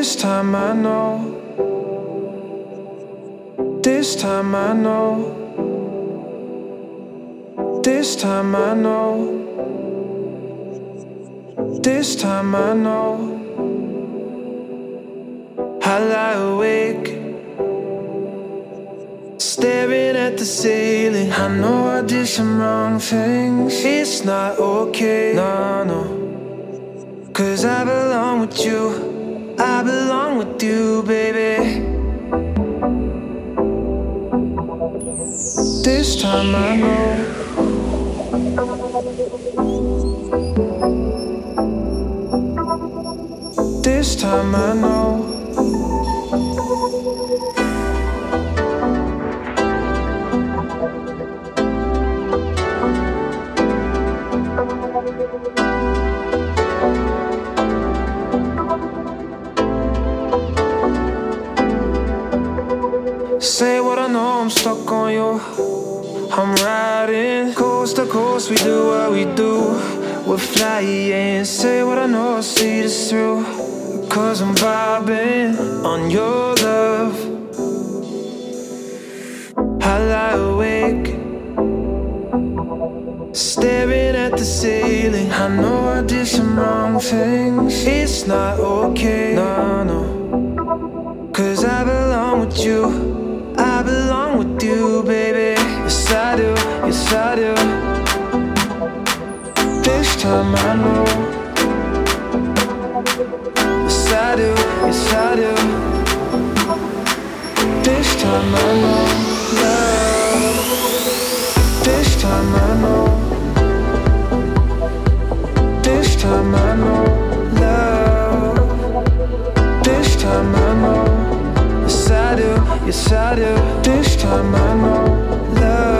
This time I know. This time I know. This time I know. This time I know. I lie awake, staring at the ceiling. I know I did some wrong things. It's not okay, no, no. Cause I belong with you. I belong with you, baby. This time I know. This time I know. Say what I know, I'm stuck on you. I'm riding coast to coast, we do what we do. We're flying. Say what I know, see this through. Cause I'm vibing on your love. I lie awake, staring at the ceiling. I know I did some wrong things. It's not okay, no, no. Cause I belong with you. Yes, I do. This time I know. Yes, I do, yes, I do. This time I know. Love. This time I know. This time I know. Love. This time I know. Yes, I do, yes, I do. This time I know. Love.